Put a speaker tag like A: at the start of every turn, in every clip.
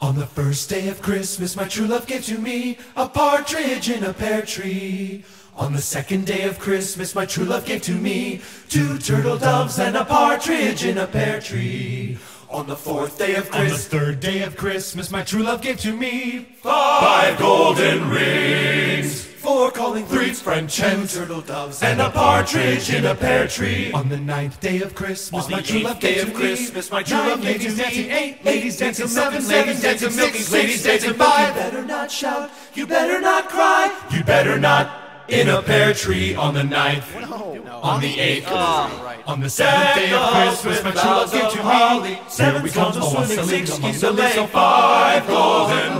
A: On the first day of Christmas, my true love gave to me a partridge in a pear tree. On the second day of Christmas, my true love gave to me two turtle doves and a partridge in a pear tree. On the fourth day of Christmas,
B: On the third day of Christmas, my true love gave to me
A: five golden rings, calling
B: Three
A: birds,
B: French
A: two
B: hens,
A: turtle doves, and a partridge in a pear tree.
B: On the ninth day of Christmas, my true love
A: day
B: gave
A: of
B: to
A: Christmas,
B: me
A: my true love gave to
B: ladies
A: me.
B: dancing
A: eight,
B: eight, ladies dancing seven,
A: ladies
B: ladies dancing six, ladies dancing five.
A: You better not shout, you better not cry, you better not in a pear tree on the ninth, on the eighth, on. The seventh day of Christmas, my true love gave to me. Seven we come, oh, a silly, six geese, a so five golden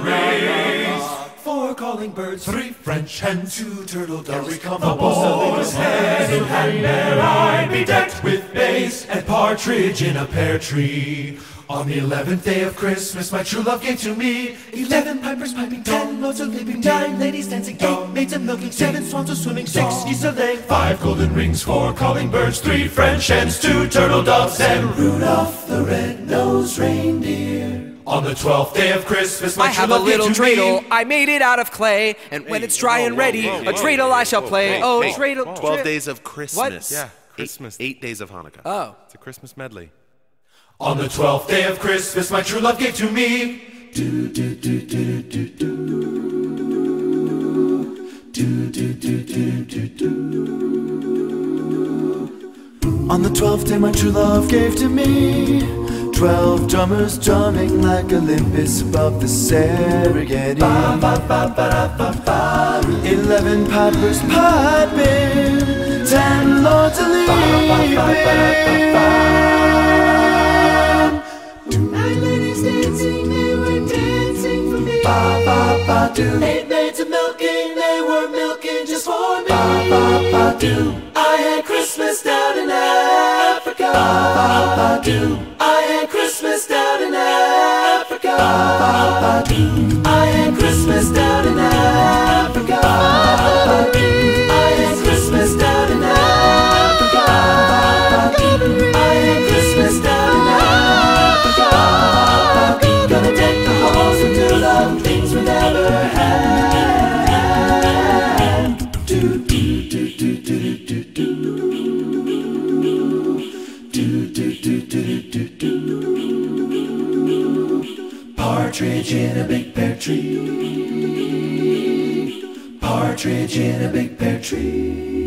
A: French hens, two turtle doves. Here we come, a boy's head in hand, there I be decked with bays and partridge in a pear tree. On the eleventh day of Christmas, my true love gave to me eleven pipers piping, ten lords a leaping, nine ladies dancing, eight maids a milking, seven swans a swimming, six geese a laying, five golden rings, four calling birds, three French hens, two turtle doves, and Rudolph the red-nosed reindeer. On the twelfth day of Christmas, my
C: I
A: true
C: have a
A: love gave
C: little
A: to me
C: dreidel. I made it out of clay, and when it's dry and ready, a dreidel I shall play. Oh, dreidel.
D: 12 days of Christmas.
E: What?
D: Yeah,
E: Christmas.
D: Eight, days of Hanukkah.
C: Oh.
E: It's a Christmas medley.
A: On the twelfth day of Christmas, my true love gave to me.
F: On the twelfth day, my true love gave to me twelve drummers drumming like Olympus above the Serengeti. Eleven pipers piping, ten lords a leaping. Nine ladies dancing, they were dancing for me. Eight maids a milking, they were milking just for me. I had よ。Partridge in a big pear tree. Partridge in a big pear tree.